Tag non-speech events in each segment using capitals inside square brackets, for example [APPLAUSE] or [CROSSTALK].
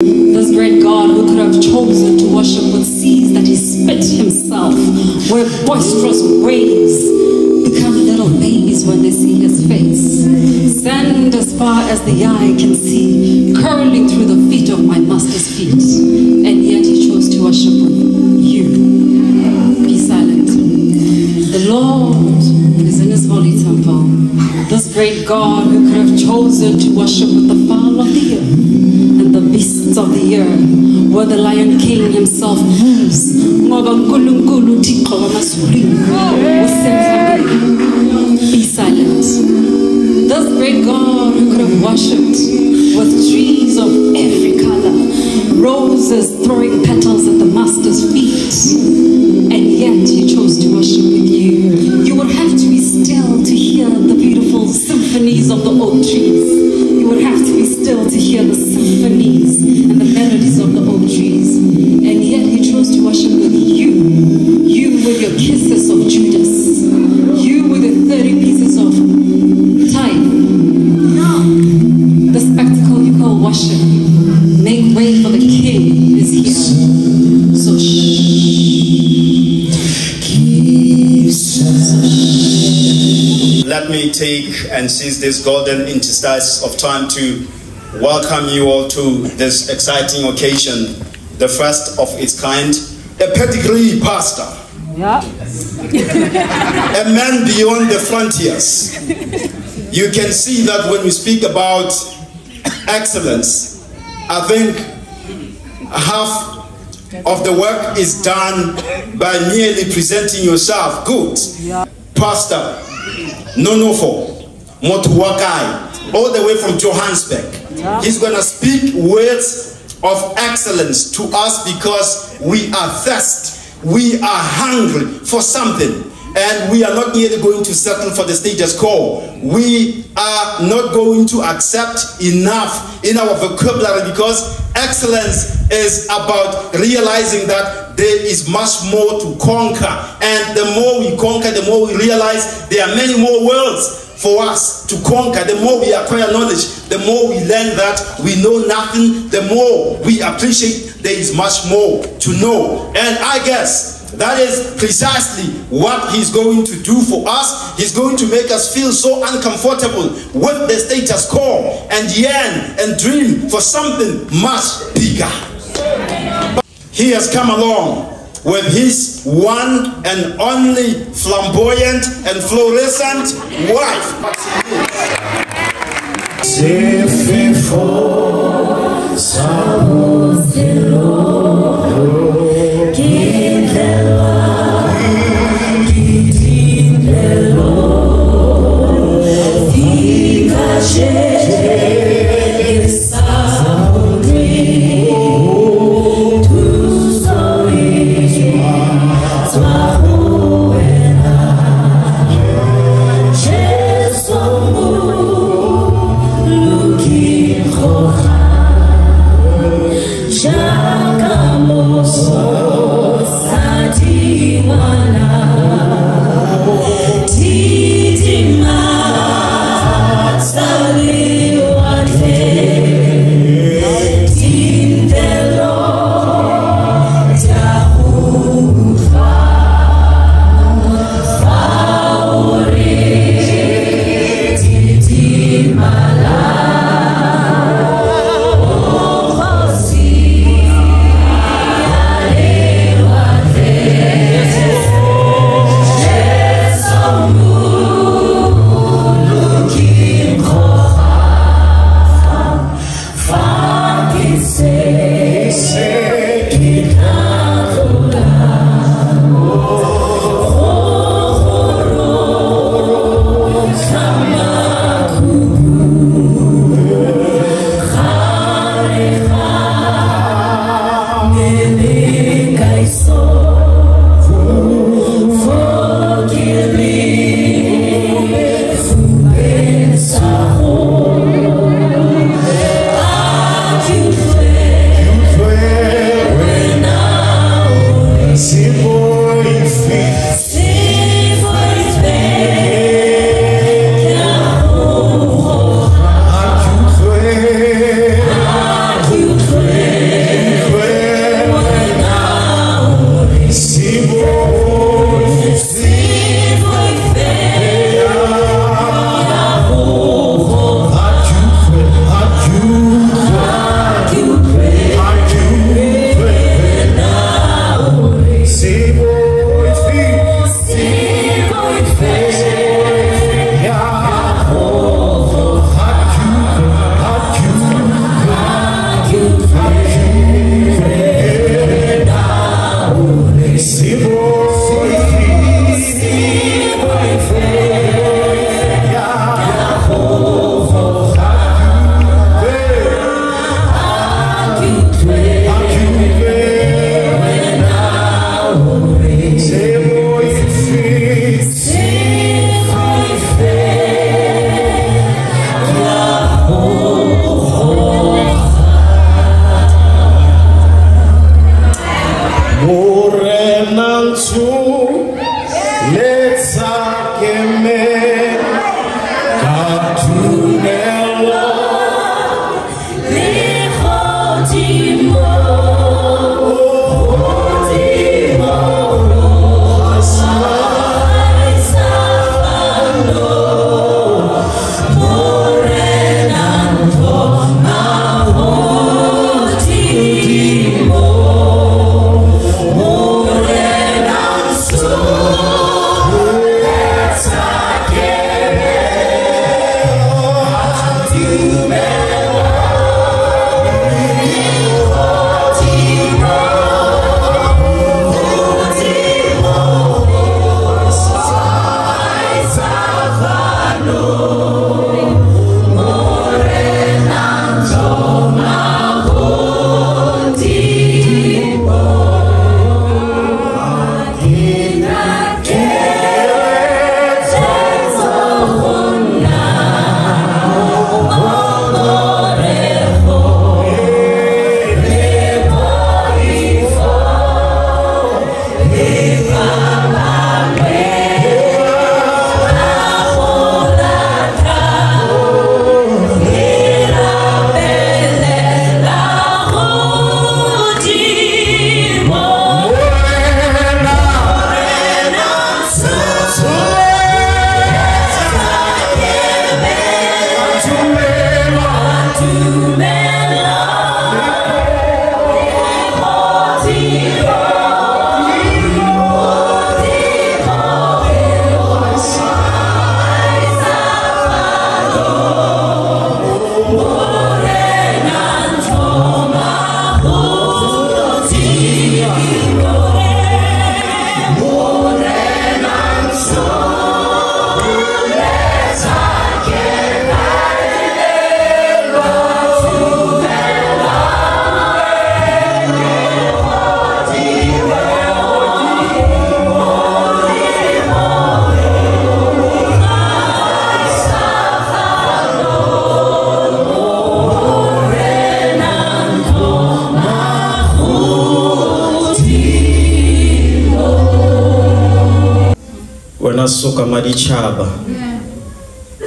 This great God who could have chosen to worship with seas that he spit himself, where boisterous waves become little babies when they see his face. Sand as far as the eye can see, curling through the feet of my master's feet. And yet he chose to worship with you. Be silent. The Lord is in his holy temple. This great God who could have chosen to worship with the fowl of the the where the lion king himself moves. Be silent. This great God who could have worshipped with trees of every color, roses throwing petals at the master's feet, and yet he chose to worship you. Let me take and seize this golden interstice of time to welcome you all to this exciting occasion, the first of its kind. A pedigree pastor, Yeah. a man beyond the frontiers. You can see that when we speak about excellence, I think half of the work is done by merely presenting yourself good. Pastor Nonofo Mothowakae, all the way from Johannesburg. He's going to speak words of excellence to us because we are thirst, we are hungry for something. And we are not merely going to settle for the status quo. We are not going to accept enough in our vocabulary because excellence is about realizing that there is much more to conquer. And the more we conquer, the more we realize there are many more worlds for us to conquer. The more we acquire knowledge, the more we learn that we know nothing, the more we appreciate there is much more to know. And I guess that is precisely what he's going to do for us. He's going to make us feel so uncomfortable with the status quo and yearn and dream for something much bigger. He has come along with his one and only flamboyant and fluorescent wife. Yeah. to.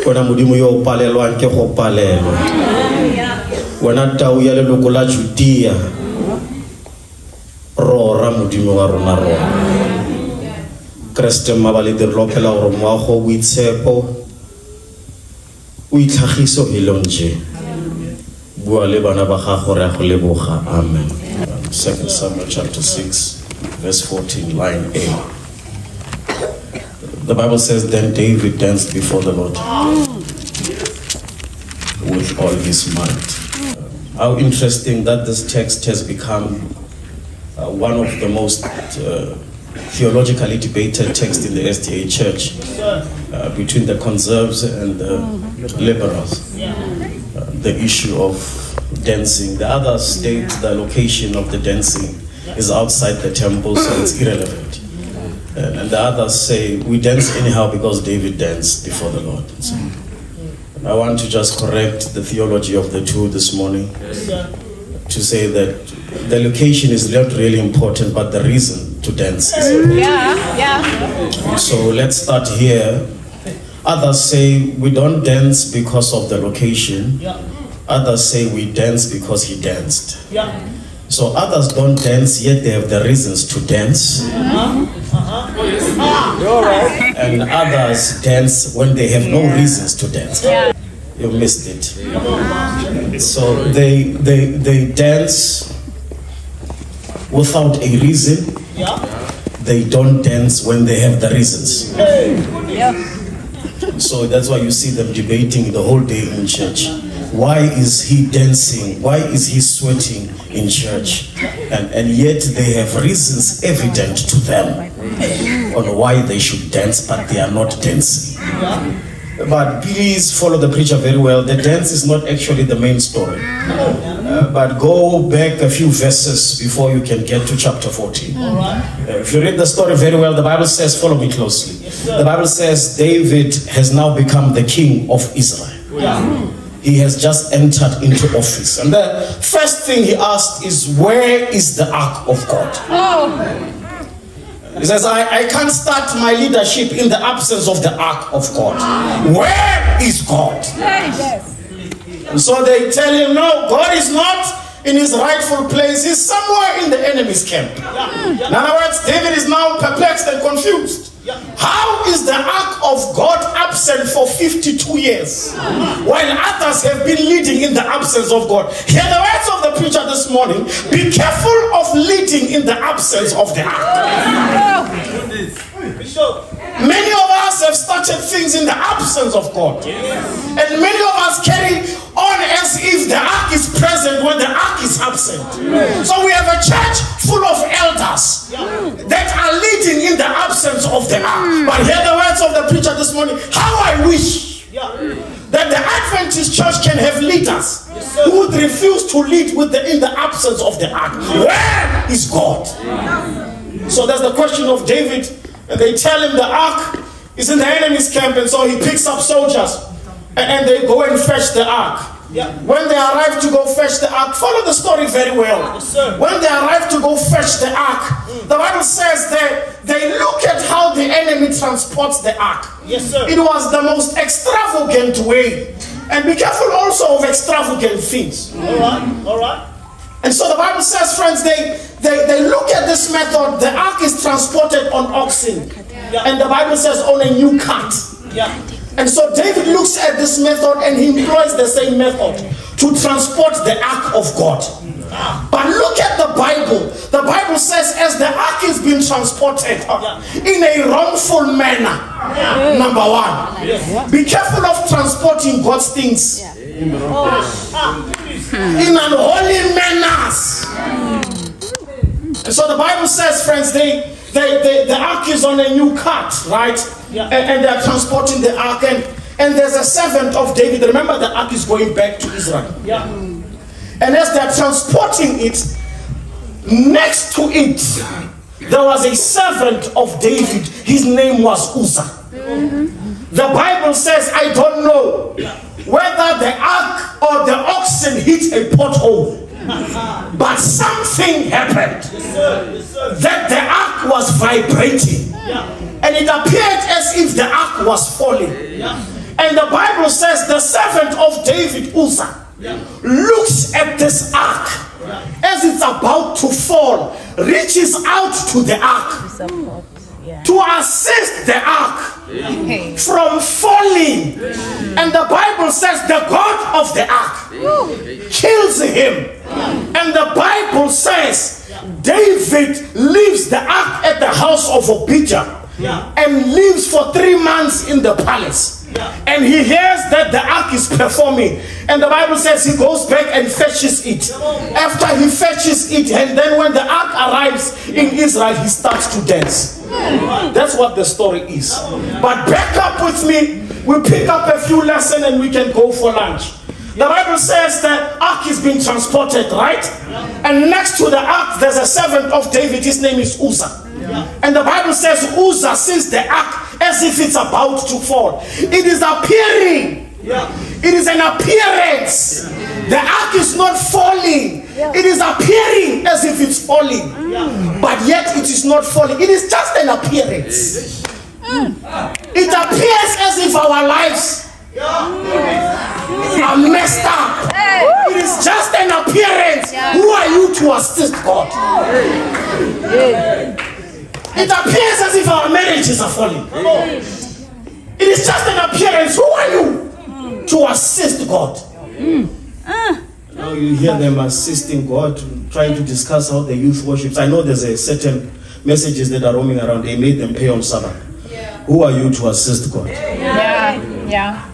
Wena modimo yo o palelwang ke go palelwa wena tau ya leloko la judea rora modimo wa rona rona. Kreste mmabaledi re lopela gore moago boitshepo o itlhagiso e leng je bua le bana ba gago re a go leboga. Amen. 2 samuel chapter 6 verse 14 line a the bible says then david danced before the lord with all his might how interesting that this text has become uh, one of the most uh, theologically debated texts in the SDA church uh, between the conservatives and the liberals. Uh, the issue of dancing. The other state the location of the dancing is outside the temple, so it's irrelevant. And, and the others say we dance anyhow because David danced before the Lord. So, mm. I want to just correct the theology of the two this morning to say that the location is not really important, but the reason to dance is important. Yeah, yeah. So let's start here. Others say we don't dance because of the location. Others say we dance because he danced. So others don't dance, yet they have the reasons to dance. And others dance when they have no reasons to dance. You missed it. So they they they dance without a reason. They don't dance when they have the reasons. So that's why you see them debating the whole day in church. Why is he dancing? Why is he sweating in church? And, and yet they have reasons evident to them on why they should dance, but they are not dancing. But please follow the preacher very well. The dance is not actually the main story. Uh, but go back a few verses before you can get to chapter 14. Uh, if you read the story very well, the Bible says, follow me closely. The Bible says David has now become the king of Israel. He has just entered into office. And the first thing he asked is, Where is the ark of God? Oh. He says, I, I can't start my leadership in the absence of the ark of God. Where is God? And so they tell him, No, God is not in his rightful place. He's somewhere in the enemy's camp. In other words, David is now perplexed and confused. How is the ark of God absent for 52 years? While others have been leading in the absence of God? Hear the words of the preacher this morning. Be careful of leading in the absence of the ark. Many of us have started things in the absence of God. And many of us carry on as if the ark is present when the ark is absent. So we have a church full of elders that are leading in the absence of the ark. Mm. But hear the words of the preacher this morning. How I wish that the Adventist church can have leaders who would refuse to lead with the, in the absence of the ark. Where is God? So that's the question of David, and they tell him the ark is in the enemy's camp, and so he picks up soldiers and, and they go and fetch the ark. When they arrive to go fetch the ark, follow the story very well. When they arrive to go fetch the ark, mm. the Bible says that they look at how the enemy transports the ark. Yes, sir. It was the most extravagant way. And be careful also of extravagant things. All right, all right. And so the Bible says, friends, they, they, they look at this method. The ark is transported on oxen. And the Bible says on a new cart. Yeah. And so David looks at this method and he employs the same method to transport the ark of God. But look at the Bible. The Bible says, as the ark is being transported in a wrongful manner, number one, be careful of transporting God's things oh. in unholy manners. Mm. And so the Bible says, friends, they, they, they, the ark is on a new cart, right? Yeah. And, and they're transporting the ark. And, and there's a servant of David. Remember, the ark is going back to Israel. Yeah. And as they're transporting it, next to it, there was a servant of David. His name was Uzzah. Mm-hmm. The Bible says, I don't know whether the ark or the oxen hit a pothole, but something happened Yes, sir. Yes, sir. that the ark ark was vibrating. And it appeared as if the ark was falling. And the Bible says the servant of David, Uzzah, looks at this ark as it's about to fall, reaches out to the ark to assist the ark from falling. And the Bible says the God of the ark kills him. And the Bible says David leaves the ark at the house of Obijah and lives for three months in the palace. And he hears that the ark is performing. And the Bible says he goes back and fetches it. After he fetches it, and then when the ark arrives in Israel, he starts to dance. That's what the story is. But back up with me. We pick up a few lessons and we can go for lunch. The Bible says the ark is being transported, right? And next to the ark, there's a servant of David. His name is Uzzah. And the Bible says Uzzah sees the ark as if it's about to fall. It is appearing. It is an appearance. The ark is not falling. It is appearing as if it's falling. Mm. But yet it is not falling. It is just an appearance. It appears as if our lives are messed up. It is just an appearance. Who are you to assist God? It appears as if our marriages are falling. It is just an appearance. Who are you to assist God? Now you hear them assisting God, trying to discuss how the youth worships. I know there's a certain messages that are roaming around. They made them pay on Sabbath. Who are you to assist God? Yeah. Yeah.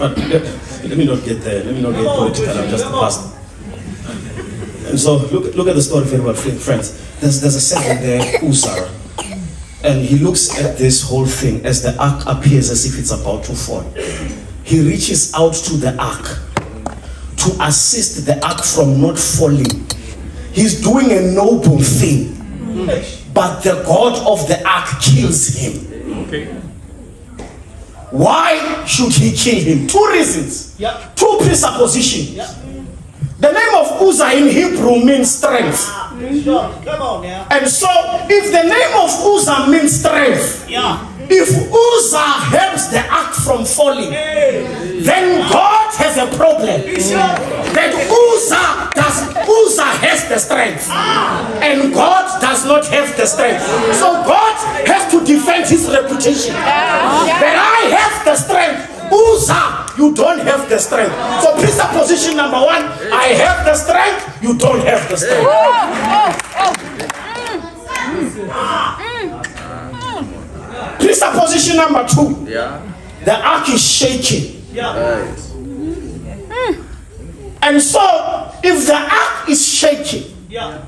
[LAUGHS] Let, me not get there. Let me not get political. I'm just a pastor. And so look, look at the story well, friends. There's, there's a servant there, Uzzah, and he looks at this whole thing as the ark appears as if it's about to fall. He reaches out to the ark to assist the ark from not falling. He's doing a noble thing, but the God of the ark kills him. Why should he kill him? Two reasons. Two presuppositions. The name of Uzzah in Hebrew means strength. Sure. Come on now. And so, if the name of Uzzah means strength, Yeah. If Uzzah helps the ark from falling, then God has a problem. That Uzzah does Uzzah has the strength, and God does not have the strength. So God has to defend his reputation. That I have the strength. Uzzah, you don't have the strength. So presupposition number one, I have the strength, you don't have the strength. Oh, oh, oh. Mm. Mm. Presupposition number two, Yeah. the ark is shaking. Yeah. Right. And so, if the ark is shaking, Yeah.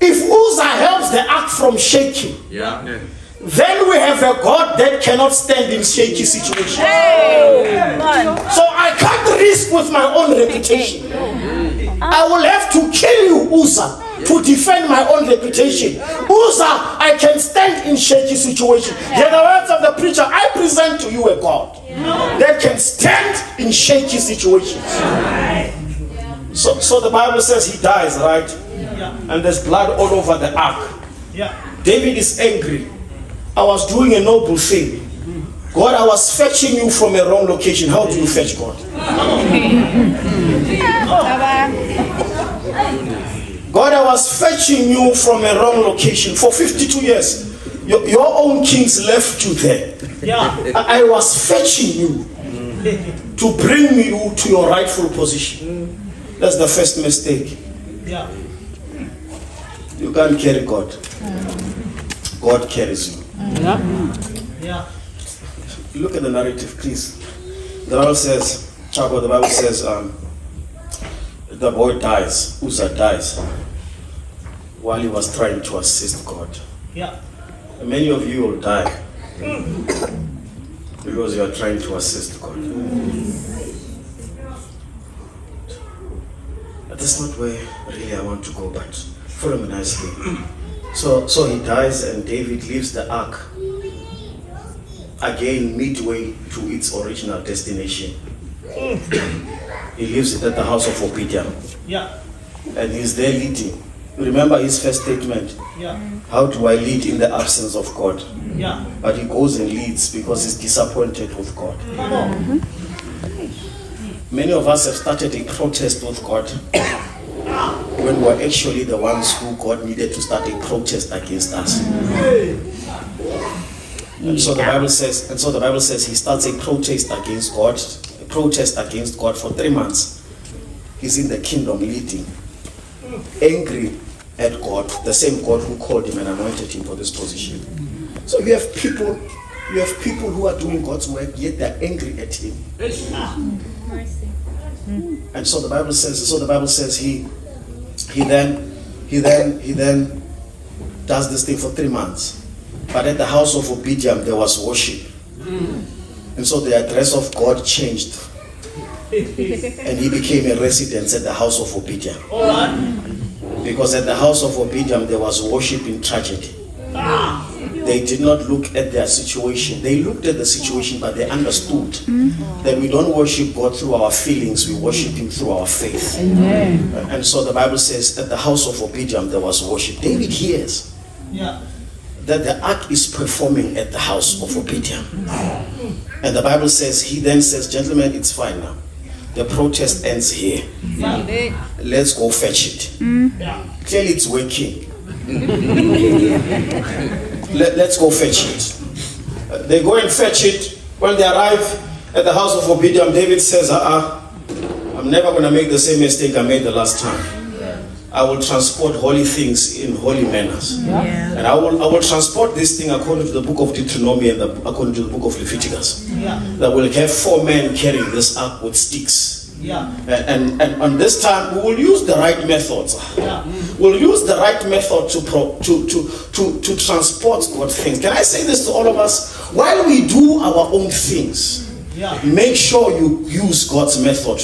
if Uzzah helps the ark from shaking, Yeah. then we have a God that cannot stand in shaky situations. So I can't risk with my own reputation. I will have to kill you, Uzzah, to defend my own reputation. Uzzah, I can stand in shaky situations. Hear the words of the preacher. I present to you a God that can stand in shaky situations. So, so the Bible says he dies, right? And there's blood all over the ark. David is angry. I was doing a noble thing. Mm-hmm. God, I was fetching you from a wrong location. How do you fetch God? [LAUGHS] God, I was fetching you from a wrong location for 52 years. Your, your own kings left you there. Yeah. I, I was fetching you to bring you to your rightful position. That's the first mistake. Yeah. You can't carry God. God carries you. Yeah. yeah. Look at the narrative, please. The Bible says, the Bible says, um, the boy dies, Uzzah dies, while he was trying to assist God. Yeah. Many of you will die because you are trying to assist God. But that's not where really I want to go, but follow me nicely. So, so he dies, and David leaves the ark again midway to its original destination. He lives at the house of Obadiah. Yeah. and he's there leading. Remember his first statement Yeah. How do I lead in the absence of God? Yeah. But he goes and leads because he's disappointed with God. Come on. Many of us have started a protest with God [COUGHS] when we're actually the ones who God needed to start a protest against us. And so the Bible says, and so the Bible says he starts a protest against God, protest against God for three months. He's in the kingdom leading, angry at God, the same God who called him and anointed him for this position. So you have people, you have people who are doing God's work, yet they're angry at him. And so the Bible says, so the Bible says he he then he then he then does this thing for three months. But at the house of Obediam there was worship. And so the address of God changed. [LAUGHS] And he became a resident at the house of Obediam. Because at the house of Obediam there was worship in tragedy. Ah. They did not look at their situation. They looked at the situation, but they understood mm-hmm. that we don't worship God through our feelings, we worship Him through our faith. Amen. And so the Bible says, at the house of Obediam there was worship. David hears Yeah. That the ark is performing at the house of Obediam. And the Bible says, he then says, gentlemen, it's fine now. The protest ends here. Let's go fetch it. Clearly it's working. [LAUGHS] Let, us go fetch it. They go and fetch it. When they arrive at the house of Obediam, David says, uh-uh, I'm never going to make the same mistake I made the last time. I will transport holy things in holy manners. And I will, I will transport this thing according to the book of Deuteronomy and the, according to the book of Leviticus. Yeah. That will have four men carrying this up with sticks. Yeah. And, and, and on this time, we will use the right methods. Yeah. We'll use the right method to, pro, to, to, to, to transport good things. Can I say this to all of us? While we do our own things, Yeah. make sure you use God's method.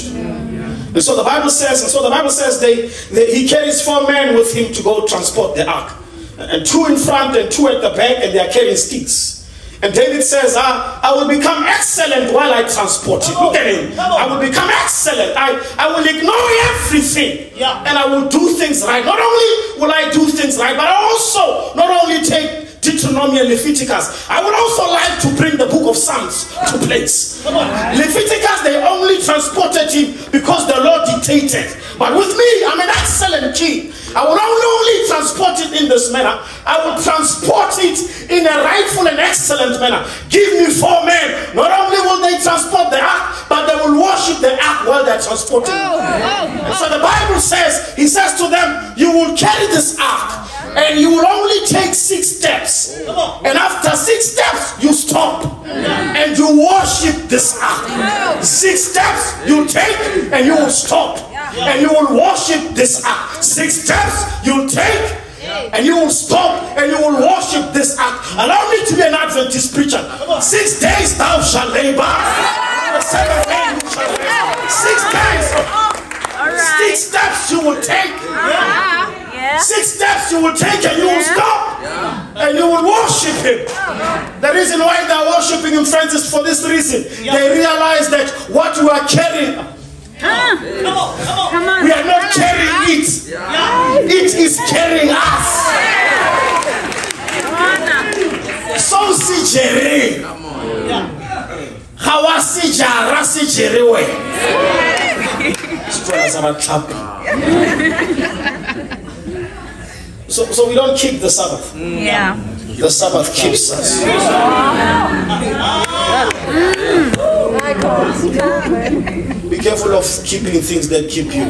And so the Bible says, and so the Bible says they, they he carries four men with him to go transport the ark. And two in front and two at the back, and they are carrying sticks. And David says, ah, I will become excellent while I transport it. Look at him. I will become excellent. I, I will ignore everything. Yeah. And I will do things right. Not only will I do things right, but I also not only take Deuteronomy and Leviticus, I would also like to bring the book of Psalms to place. Leviticus, they only transported him because the Lord dictated. But with me, I'm an excellent king. I will not only transport it in this manner, I will transport it in a rightful and excellent manner. Give me four men. Not only will they transport the ark, but they will worship the ark while they're transporting it. Oh, oh, oh. And so the Bible says, He says to them, You will carry this ark, and you will only take six steps. And after six steps, you stop and you worship this ark. Six steps you take and you will stop and you will worship this ark. Six steps you'll take and you will stop and you will worship this ark. Allow me to be an Adventist preacher. Six days thou shalt labor. The seventh day you shall rest. Six days. Six steps you will take. Yeah. Six steps you will take and you will stop and you will worship him. The reason why they are worshiping him, friends, is for this reason. They realize that what we are carrying, Come on. Come on. come on. we are not carrying it. It is carrying us. Come. So si jere. Yeah. Ga wa se jara se jerewe. Setswana sa batlhapi. So, so we don't keep the Sabbath. Yeah. The Sabbath keeps us. Be careful of keeping things that keep you.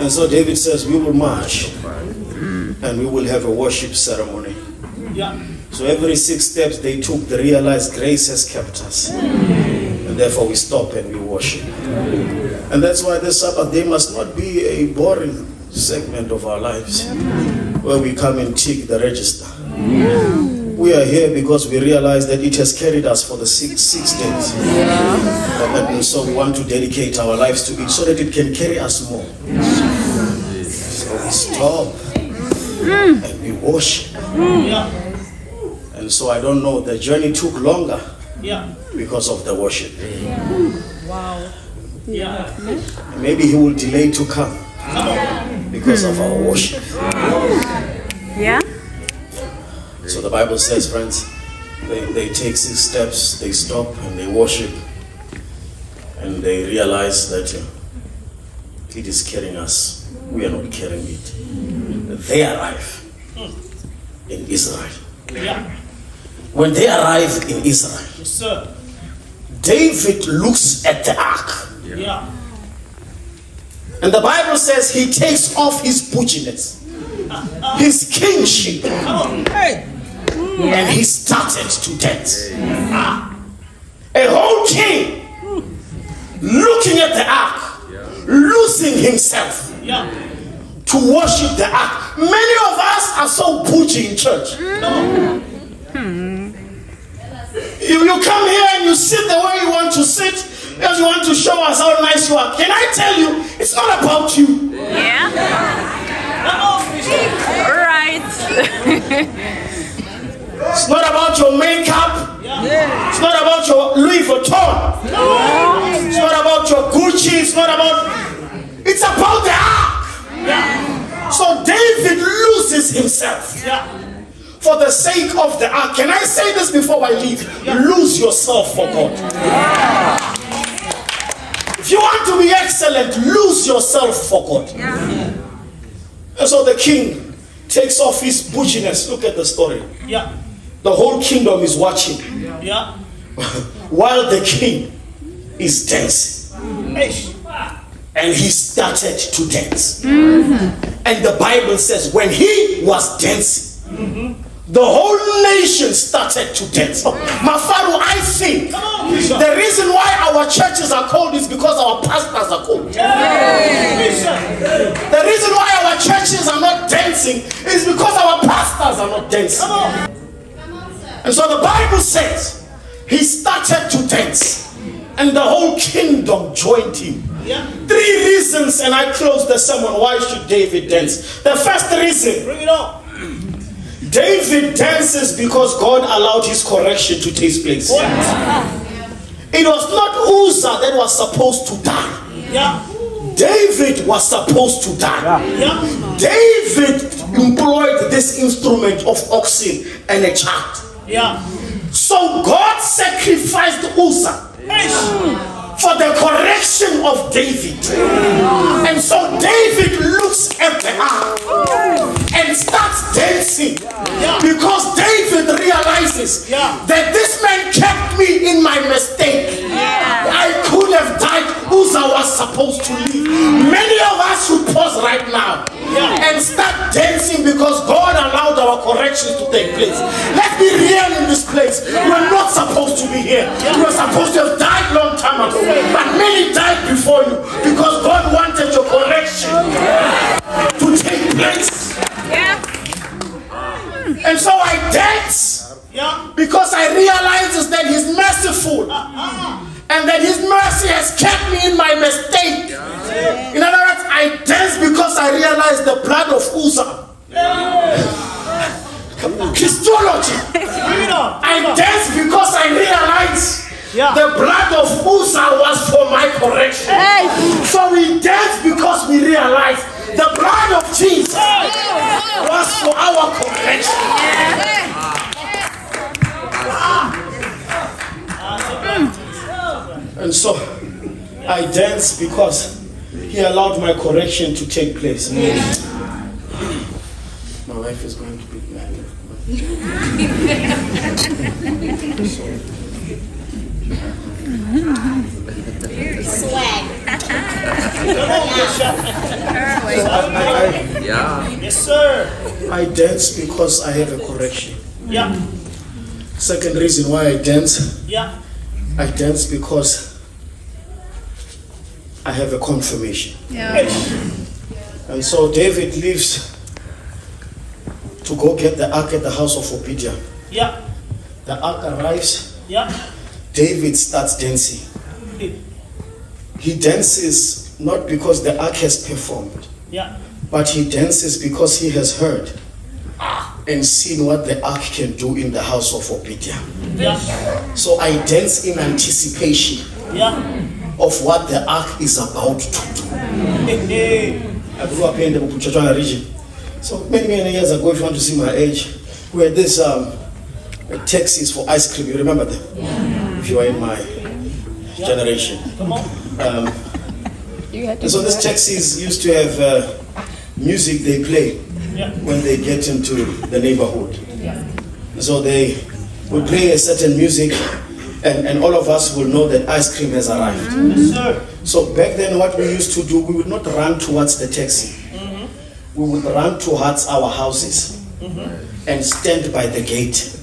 And so David says, We will march and we will have a worship ceremony. Yeah. So every six steps they took, they realized grace has kept us. And therefore we stop and we worship. And that's why the Sabbath day must not be a boring segment of our lives where we come and tick the register. We are here because we realize that it has carried us for the six, six days. And, so we want to dedicate our lives to it so that it can carry us more. So we stop and we worship. And so I don't know, the journey took longer Yeah. because of the worship. Yeah. Maybe he will delay to come because of our worship. Yeah? So the Bible says, friends, they, they take six steps, they stop and they worship, and they realize that uh, it is carrying us. We are not carrying it. They arrive in Israel. Yeah. When they arrive in Israel, Yes, sir. David looks at the ark. Yeah. And the Bible says he takes off his butchiness, his kingship, Hey. and he started to dance. Ah. A whole king looking at the ark, losing himself to worship the ark. Many of us are so butchy in church. You, you come here and you sit the way you want to sit because you want to show us how nice you are. Can I tell you, it's not about you. Yeah? Come on, Bishop. Right. [LAUGHS] It's not about your makeup. Yeah. It's not about your Louis Vuitton. No. It's not about your Gucci. It's not about. It's about the ark. Yeah. So David loses himself Yeah. for the sake of the ark. Can I say this before I leave? Lose yourself for God. If you want to be excellent, lose yourself for God. And so the king takes off his butchiness. Look at the story. Yeah. The whole kingdom is watching Yeah. [LAUGHS] while the king is dancing. And he started to dance. Mm-hmm. And the Bible says, when he was dancing, mm-hmm. The whole nation started to dance. Oh, Mafaru, I think Come on, Bishop. the reason why our churches are called is because our pastors are called. The reason why our churches are not dancing is because our pastors are not dancing. And so the Bible says he started to dance, and the whole kingdom joined him. Yeah. Three reasons, and I close the sermon. Why should David dance? The first reason Bring it on. David dances because God allowed his correction to take place. It was not Uzzah that was supposed to die, Yeah. David was supposed to die. Yeah. David employed this instrument of oxen and a chart. Yeah. So God sacrificed Uzzah for the correction of David. And so David looks at the ark and starts dancing because David realizes Yeah. that this man kept me in my mistake. I could have died. Uzzah was supposed to leave. Many of us should pause right now Yeah. and start dancing because God allowed our corrections to take place. Let's be real in this place. You are not supposed to be here. You were supposed to have died long time ago. But many died before you because God wanted your correction to take place. Yeah. And so I dance Yeah. because I realize that He's merciful uh-huh. and that His mercy has kept me in my mistake. In other words, I dance because I realize the blood of Uzzah. Christology. Bring it on. I dance because I realize Yeah. the blood of Uzzah was for my correction. So we dance because we realize the blood of Jesus was for our correction. And so I dance because he allowed my correction to take place. My wife is going to be mad. [LAUGHS] Come on, Bishop. I, Yes, sir. I, I dance because I have a correction. Yeah. Second reason why I dance, Yeah. I dance because I have a confirmation. Hey. And so David leaves to go get the ark at the house of Obadiah. Yeah. The ark arrives, Yeah. David starts dancing. He dances not because the ark has performed, Yeah. but he dances because he has heard and seen what the ark can do in the house of Obadiah. Yeah. So I dance in anticipation Yeah. of what the ark is about to do. I grew up in the Bophuthatswana region. So many, many years ago, if you want to see my age, we had this um, taxis for ice cream. You remember them? If you are in my generation. Um, and so these taxis used to have uh, music they play when they get into the neighborhood. So they would play a certain music, and, and all of us will know that ice cream has arrived. Yes, sir. So back then, what we used to do, we would not run towards the taxi. We would run towards our houses and stand by the gate.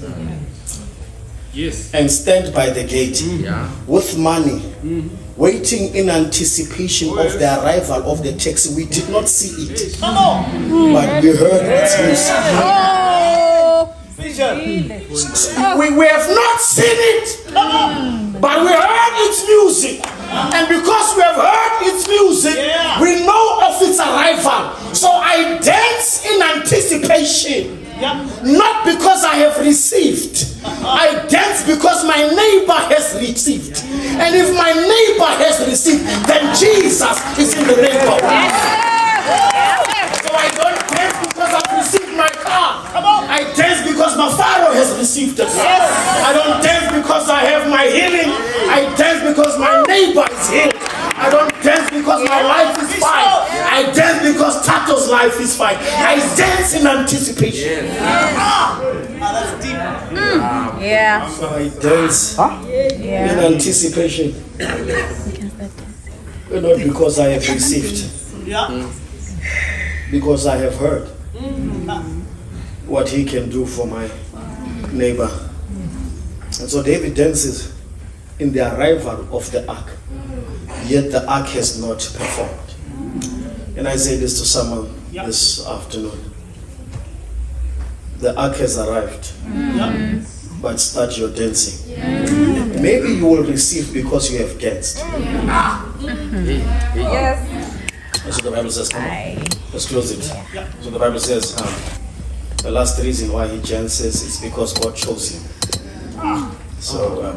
Yes. And stand by the gate Yeah. with money, waiting in anticipation of the arrival of the taxi. We did not see it, but we heard its music. Vision. We, we have not seen it, but we heard its music. And because we have heard its music, we know of its arrival. So I dance in anticipation. Not because I have received. I dance because my neighbor has received. And if my neighbor has received, then Jesus is in the neighborhood. So I don't dance because I've received my car. I dance because my father has received it. I don't dance because I have my healing. I dance because my neighbor is healed. I don't dance because my life is fine. I dance because Tato's life is fine. I dance in anticipation. Ah. ah, that's deep. Hmm. Yeah. So I dance in anticipation. Not because I have received, Yeah. because I have heard hmm. what he can do for my neighbor. And so David dances in the arrival of the ark, yet the ark has not performed. And I say this to someone this afternoon. The ark has arrived, Yeah. but start your dancing. Maybe you will receive because you have danced. Yes. That's what the Bible says. Come on. Let's close it. So the Bible says um, the last reason why he dances is because God chose him. So um,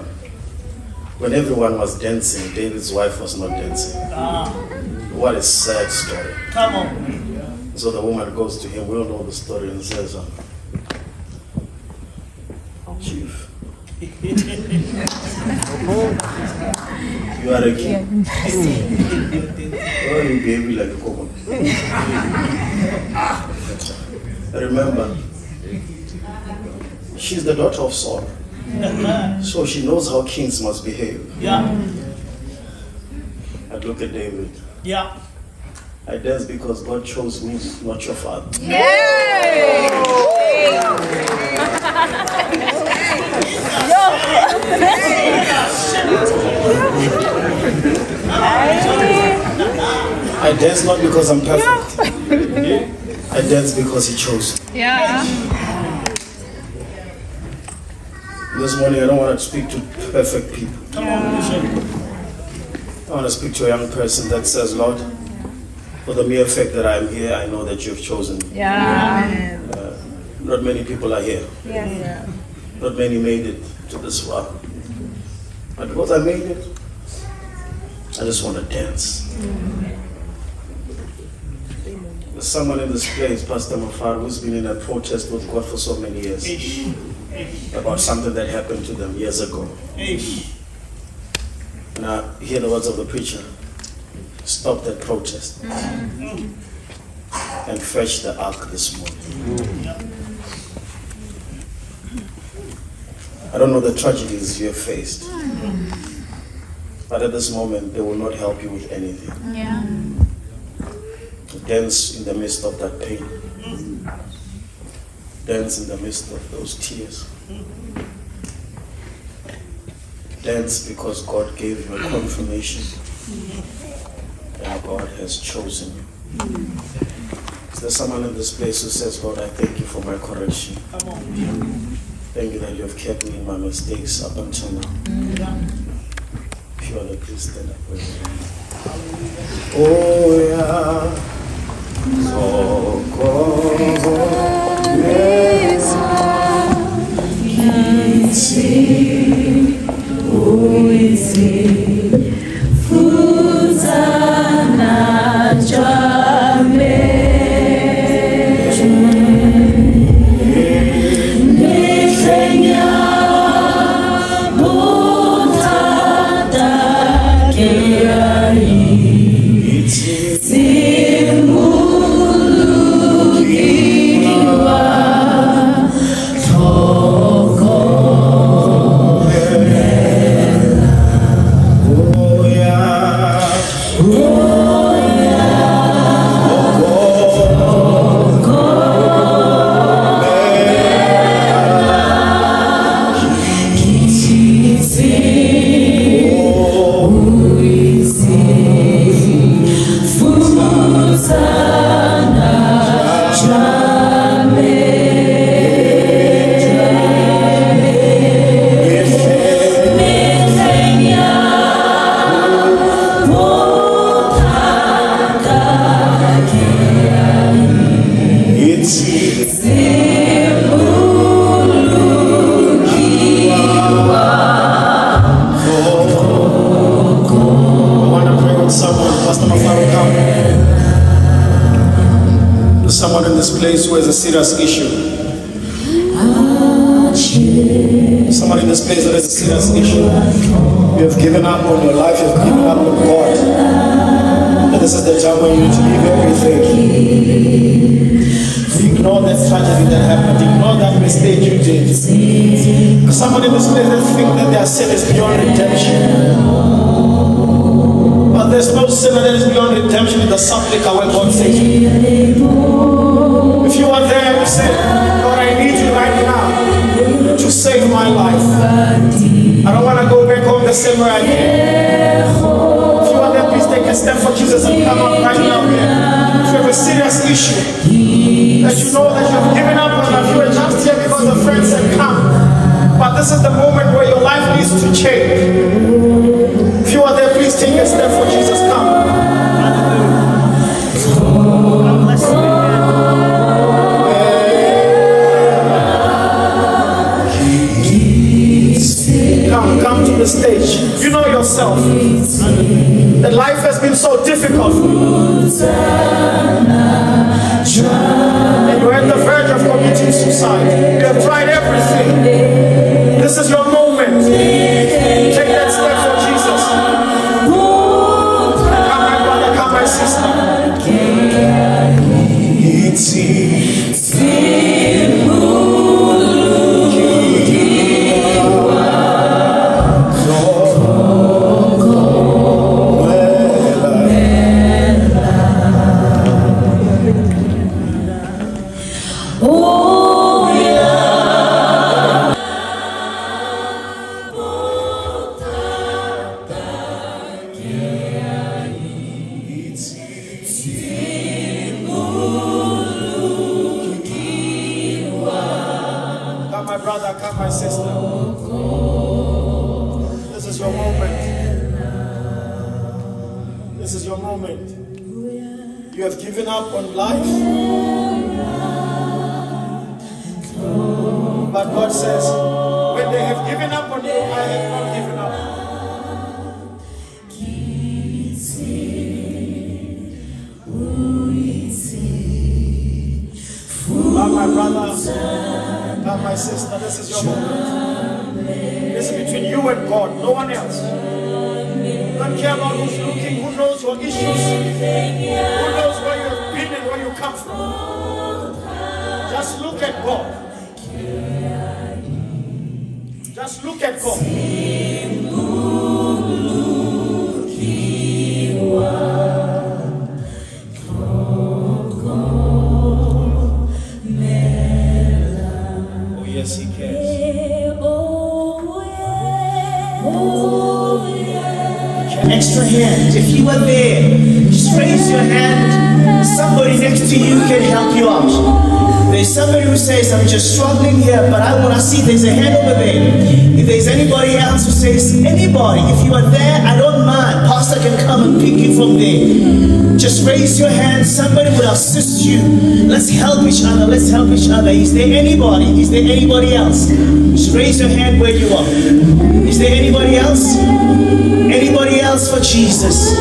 when everyone was dancing, David's wife was not dancing. What a sad story. Come on. So the woman goes to him, we all know the story, and says, um, Chief, you are a king. Why [LAUGHS] are you behaving like a common? [LAUGHS] Remember, she's the daughter of Saul, so she knows how kings must behave. Yeah. I look at David. Yeah. I dance because God chose me, not your father. Yay! I dance not because I'm perfect. I dance because He chose. Yeah. This morning, I don't want to speak to perfect people. Come on, Vision. I want to speak to a young person that says, Lord, for the mere fact that I'm here, I know that you've chosen me. Yeah. Uh, not many people are here. Yes. Not many made it to this far. But because I made it, I just want to dance. There's someone in this place, Pastor Mafar, who's been in a protest with God for so many years about something that happened to them years ago. And I hear the words of the preacher stop that protest and fetch the ark this morning. I don't know the tragedies you have faced, but at this moment, they will not help you with anything. Yeah. Dance in the midst of that pain, dance in the midst of those tears. Dance because God gave you a confirmation and God has chosen you. Is there someone in this place who says, Lord, I thank you for my correction? Thank you that you have kept me in my mistakes up until now. Oh, yeah. A serious issue. Somebody in this place that has a serious issue. You have given up on your life, you have given up on God. And this is the time when you need to leave everything. Ignore that tragedy that happened. Ignore that mistake you did. Somebody in this place that think that their sin is beyond redemption. But there's no sin that is beyond redemption in the supplica where God If you Lord, I need you right now to save my life. I don't want to go back home the same way I. If you are there, please take a step for Jesus and come up right now. If you have a serious issue that you know that you have given up on, if you are just here because a friend said come, but this is the moment where your life needs to change. If you are there, please take a step for Jesus. This is your moment. You have given up on life. But God says, when they have given up on you, I have not given up. Come, my brother, come, my sister, this is your moment. This is between you and God, no one else. Don't care about who's looking, your issues, who knows where you have been and where you come from. Just look at God. Just look at God. Extra hand. If you are there, just raise your hand. Somebody next to you can help you out. There's somebody who says, I'm just struggling here, but I want to see there's a hand over there. If there's anybody else who says, anybody, if you are there, I don't mind. Pastor can come and pick you from there. Just raise your hand. Somebody will assist you. Let's help each other. Let's help each other. Is there anybody? Is there anybody else? Just raise your hand where you are. Is there anybody else? Anybody else for Jesus?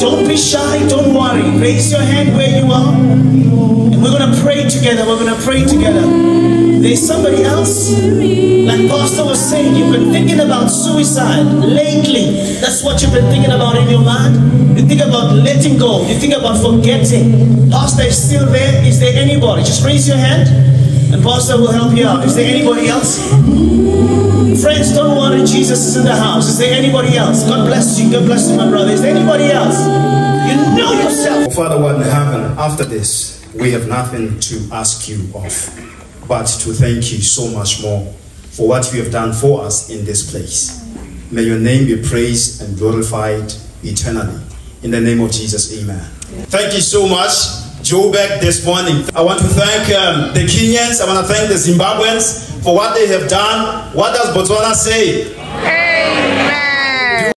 Don't be shy, don't worry. Raise your hand where you are. And we're going to pray together. We're going to pray together. There's somebody else. Like Pastor was saying, you've been thinking about suicide lately. That's what you've been thinking about in your mind. You think about letting go. You think about forgetting. Pastor is still there. Is there anybody? Just raise your hand and Pastor will help you out. Is there anybody else? Friends, don't worry. Jesus is in the house. Is there anybody else? God bless you. God bless you, my brother. Is there anybody else? You know yourself. Father, what in heaven, after this, we have nothing to ask you of, but to thank you so much more for what you have done for us in this place. May your name be praised and glorified eternally. In the name of Jesus, amen. Thank you so much, Joe Beck, this morning. I want to thank um, the Kenyans, I want to thank the Zimbabweans for what they have done. What does Botswana say?